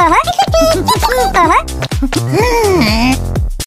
あらあら